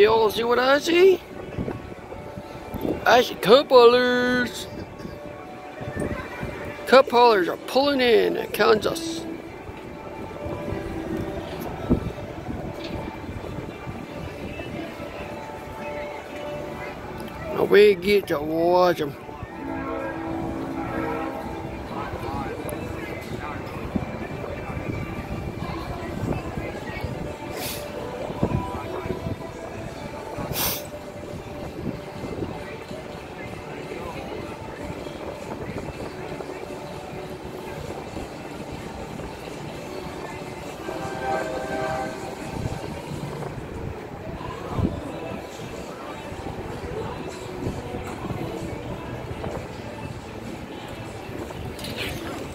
You all see what I see? I see cup haulers. Cup haulers are pulling in at Kansas. Now we get to watch them.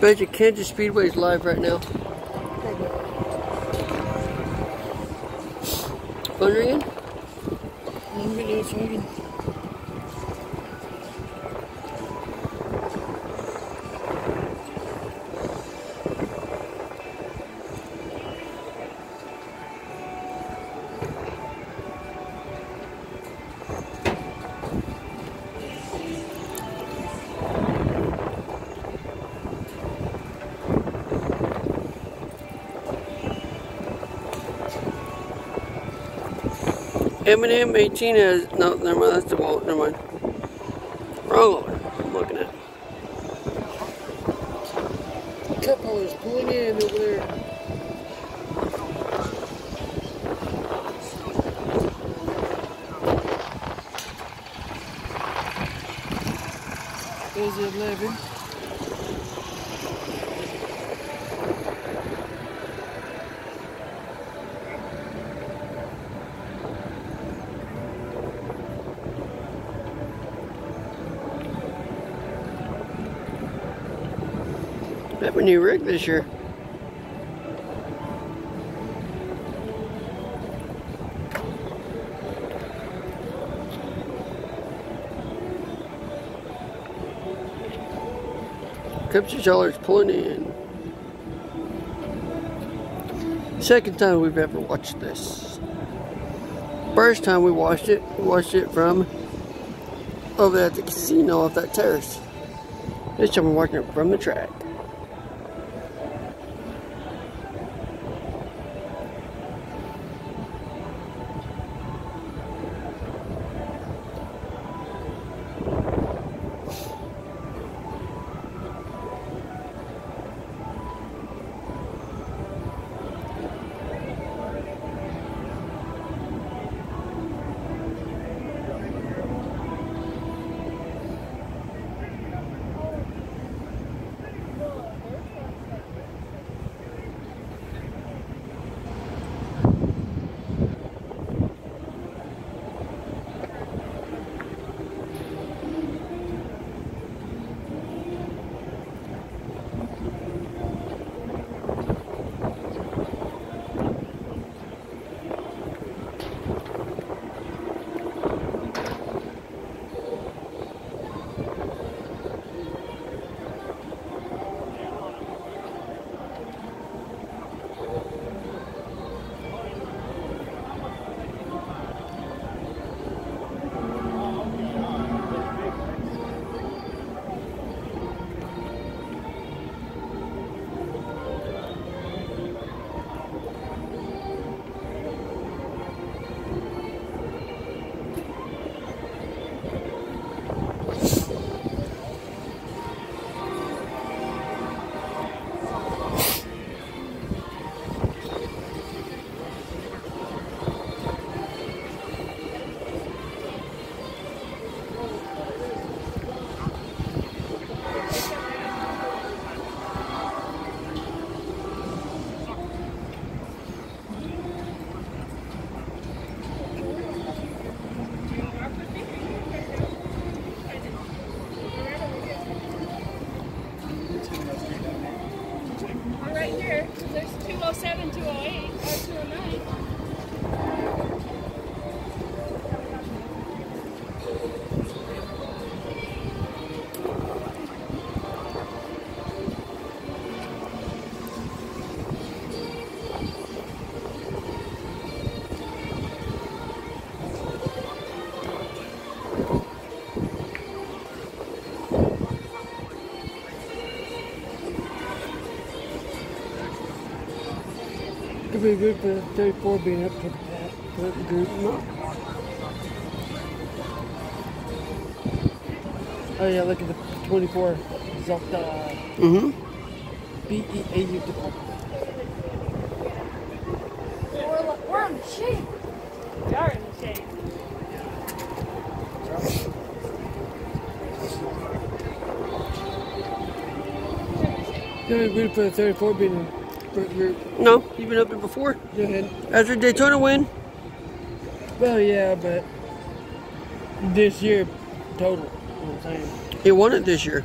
Imagine Kansas Speedway is live right now. Phone ringing? Minute, M&M 18 has, no, never mind, that's the wall, never mind. Wrong one, I'm looking at. Couple is pulling in over there. There's 11. Have a new rig this year. Cupsy Joller's pulling in. Second time we've ever watched this. First time we watched it, we watched it from over at the casino off that terrace. This time we're watching it from the track. Be good for the 34 being up to the pat, for the group. Oh yeah, look at the 24. Zelda Mm-hmm. B-E-A-U department. We're, we're in the shade. We are in the shade. It'd be good for the 34 being the. No, you've been up there before. Go ahead. After Daytona win. Well, yeah, but this year, total. You know what I'm saying? He won it this year.